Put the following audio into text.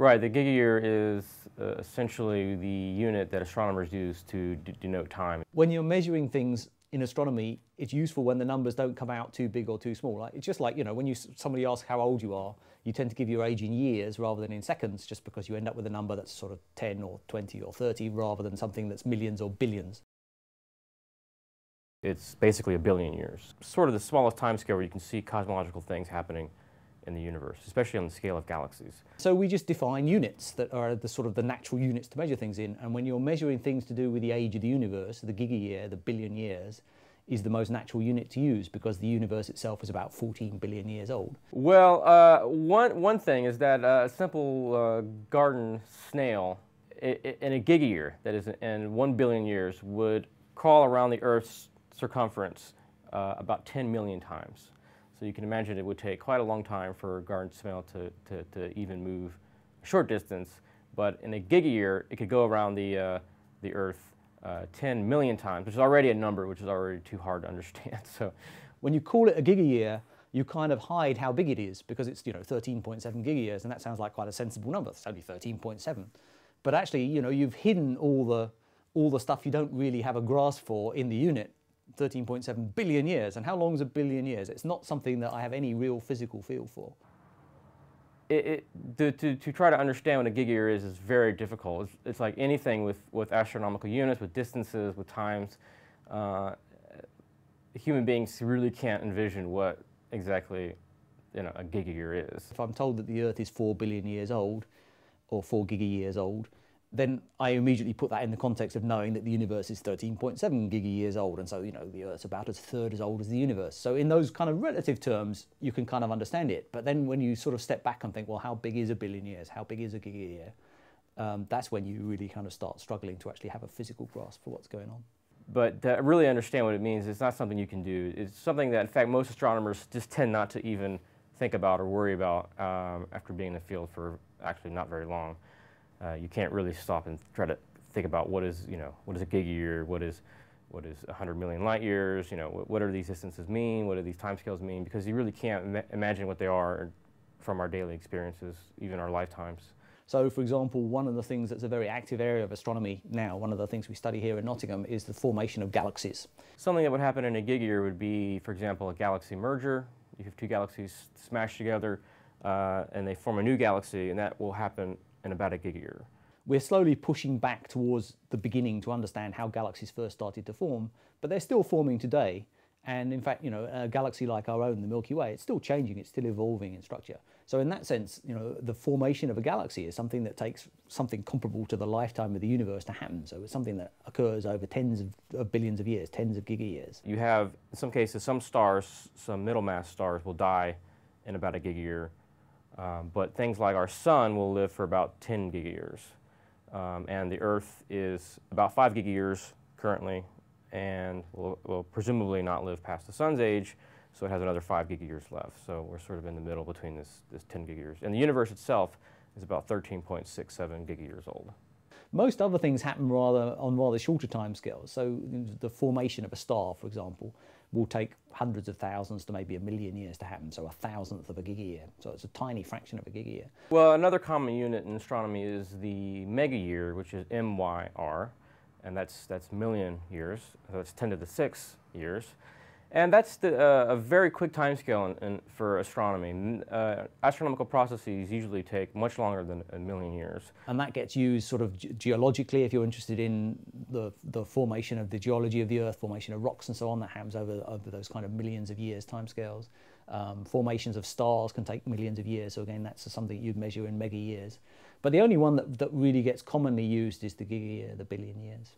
Right, the gigayear is uh, essentially the unit that astronomers use to denote time. When you're measuring things in astronomy, it's useful when the numbers don't come out too big or too small. Right? It's just like, you know, when you somebody asks how old you are, you tend to give your age in years rather than in seconds, just because you end up with a number that's sort of 10 or 20 or 30 rather than something that's millions or billions. It's basically a billion years. Sort of the smallest time scale where you can see cosmological things happening in the universe, especially on the scale of galaxies. So we just define units that are the sort of the natural units to measure things in. And when you're measuring things to do with the age of the universe, the gigayear, the billion years, is the most natural unit to use because the universe itself is about 14 billion years old. Well, uh, one, one thing is that uh, a simple uh, garden snail in a gigayear, that is in one billion years, would crawl around the Earth's circumference uh, about 10 million times. So you can imagine it would take quite a long time for garden snail to, to, to even move a short distance, but in a gigayear, it could go around the, uh, the Earth uh, 10 million times, which is already a number which is already too hard to understand. So when you call it a gigayear, you kind of hide how big it is because it's you know 13.7 gigayears, and that sounds like quite a sensible number. It's only 13.7, but actually you know you've hidden all the all the stuff you don't really have a grasp for in the unit 13.7 billion years. And how long is a billion years? It's not something that I have any real physical feel for. It, it, to, to, to, try to understand what a gigayear is is very difficult. It's, it's, like anything with, with astronomical units, with distances, with times. Uh, human beings really can't envision what exactly you know, a gigayear is. If I'm told that the Earth is 4 billion years old, or 4 gigayears old, then I immediately put that in the context of knowing that the universe is 13.7 gigayears old, and so you know the Earth's about a third as old as the universe. So in those kind of relative terms, you can kind of understand it. But then when you sort of step back and think, well, how big is a billion years? How big is a gigayear? Um, that's when you really kind of start struggling to actually have a physical grasp for what's going on. But to really understand what it means, it's not something you can do. It's something that, in fact, most astronomers just tend not to even think about or worry about um, after being in the field for actually not very long uh, you can't really stop and try to think about what is, you know, what is a gigayear, what is, what is 100 million light years, you know, what, what do these distances mean, what do these timescales mean, because you really can't Im imagine what they are from our daily experiences, even our lifetimes. So, for example, one of the things that's a very active area of astronomy now, one of the things we study here in Nottingham is the formation of galaxies. Something that would happen in a gigayear would be, for example, a galaxy merger. You have two galaxies smashed together uh, and they form a new galaxy, and that will happen in about a gigayear. We're slowly pushing back towards the beginning to understand how galaxies first started to form, but they're still forming today. And in fact, you know, a galaxy like our own, the Milky Way, it's still changing, it's still evolving in structure. So in that sense, you know, the formation of a galaxy is something that takes something comparable to the lifetime of the universe to happen. So it's something that occurs over tens of, of billions of years, tens of gigayears. You have, in some cases, some stars, some middle mass stars will die in about a gigayear. Um, but things like our sun will live for about 10 gigayears. Um, and the Earth is about 5 gigayears currently and will, will, presumably not live past the sun's age, so it has another 5 gigayears left. So we're sort of in the middle between this, this 10 gigayears. And the universe itself is about 13.67 gigayears old. Most other things happen rather on rather shorter time scales. So the formation of a star, for example, will take hundreds of thousands to maybe a million years to happen, so a thousandth of a gigayear. So it's a tiny fraction of a gigayear. Well, another common unit in astronomy is the mega year, which is MYR, and that's, that's million years, so it's 10 to the 6 years. And that's the, uh, a very quick time timescale for astronomy. Uh, astronomical processes usually take much longer than a million years. And that gets used sort of ge geologically if you're interested in the, the formation of the geology of the Earth, formation of rocks and so on, that happens over, over those kind of millions of years timescales. Um, formations of stars can take millions of years, so again, that's something you'd measure in mega years. But the only one that, that really gets commonly used is the gigayear, the billion years.